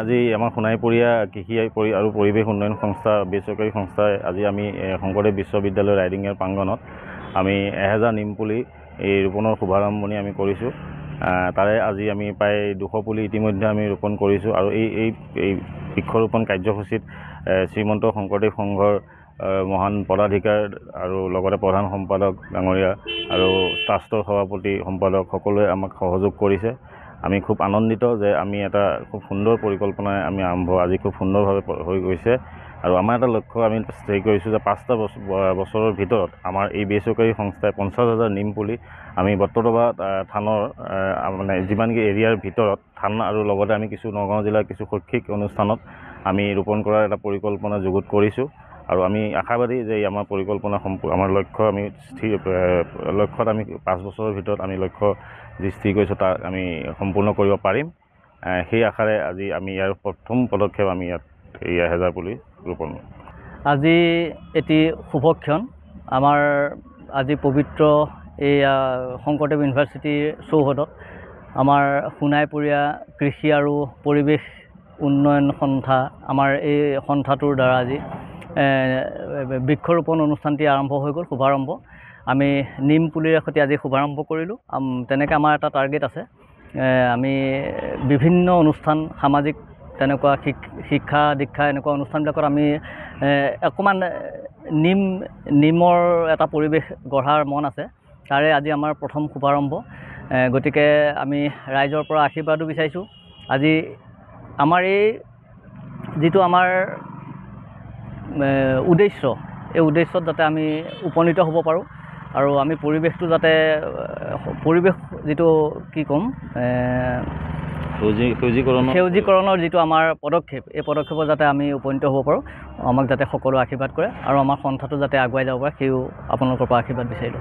আজি আমাৰ সোণাইপৰীয়া কৃষি পৰি আৰু পৰিৱেশ উন্নয়ন সংস্থা বেচৰকাৰী সংস্থাই আজি আমি শংকৰদেৱ বিশ্ববিদ্যালয় ৰাইডিঙীয়া প্ৰাংগণত আমি এহেজাৰ নিম পুলি এই ৰোপণৰ শুভাৰম্ভণি আমি কৰিছোঁ। তাৰে আজি আমি প্ৰায় দুশ পুলি ইতিমধ্যে আমি ৰোপণ কৰিছোঁ। আৰু এই এই বৃক্ষৰোপণ কাৰ্যসূচীত শ্ৰীমন্ত শংকৰদেৱ সংঘৰ মহান পদাধিকাৰ আৰু লগতে প্ৰধান সম্পাদক ডাঙৰীয়া আৰু ট্ৰাষ্টৰ সভাপতি সম্পাদক সকলোৱে আমাক সহযোগ কৰিছে। আমি খুব আনন্দিত যে আমি এটা খুব সুন্দৰ পৰিকল্পনাৰে আমি আৰম্ভ আজি খুব সুন্দৰভাৱে হৈ গৈছে। আৰু আমাৰ এটা লক্ষ্য আমি হেৰি কৰিছোঁ যে পাঁচটা বছৰৰ ভিতৰত আমাৰ এই বেচৰকাৰী সংস্থাই পঞ্চাছ হাজাৰ নিম পুলি আমি আহ, থানৰ মানে যিমানকি এৰিয়াৰ ভিতৰত থান আৰু লগতে আমি কিছু নগাঁও জিলাৰ কিছু শৈক্ষিক অনুষ্ঠানত আমি ৰোপণ কৰাৰ এটা পৰিকল্পনা যুগুত কৰিছোঁ। আৰু আমি আশাবাদী যে আমাৰ পৰিকল্পনা সম্পূ আমাৰ লক্ষ্য আমি স্থিৰ লক্ষ্যত আমি পাঁচ বছৰৰ ভিতৰত আমি লক্ষ্য যি স্থিৰ কৰিছোঁ তাক আমি সম্পূৰ্ণ কৰিব পাৰিম। সেই আশাৰে আজি আমি ইয়াৰ প্ৰথম পদক্ষেপ আমি ইয়াত এই এহেজাৰ পুলি ৰোপণ আজি এটি শুভক্ষণ। আমাৰ আজি পবিত্ৰ এই শংকৰদেৱ ইউনিভাৰ্চিটিৰ চৌহদত আমাৰ সোণাইপৰীয়া কৃষি আৰু পৰিৱেশ উন্নয়ন সন্থা আমাৰ এই সন্থাটোৰ দ্বাৰা আজি বৃক্ষৰোপণ অনুষ্ঠানটি আৰম্ভ হৈ গ'ল শুভাৰম্ভ। আমি নিম পুলিৰে সৈতে আজি শুভাৰম্ভ কৰিলোঁ। তেনেকৈ আমাৰ এটা টাৰ্গেট আছে। আমি বিভিন্ন অনুষ্ঠান সামাজিক তেনেকুৱা শিক শিক্ষা দীক্ষা এনেকুৱা অনুষ্ঠানবিলাকত আমি অকণমান নিম নিমৰ এটা পৰিৱেশ গঢ়াৰ মন আছে। তাৰে আজি আমাৰ প্ৰথম শুভাৰম্ভ। গতিকে আমি ৰাইজৰ পৰা আশীৰ্বাদো বিচাৰিছোঁ। আজি আমাৰ এই যিটো আমাৰ উদ্দেশ্য। এই উদ্দেশ্যত যাতে আমি উপনীত হ'ব পাৰোঁ আৰু আমি পৰিৱেশটো যাতে পৰিৱেশ যিটো কি ক'ম এ, সেউজী সেউজীকৰণৰ যিটো আমাৰ পদক্ষেপ এই পদক্ষেপত যাতে আমি উপনীত হ'ব পাৰোঁ। আমাক যাতে সকলো আশীৰ্বাদ কৰে আৰু আমাৰ সন্থাটো যাতে আগুৱাই যাব পাৰে সেইও আপোনালোকৰ পৰা আশীৰ্বাদ বিচাৰিলোঁ।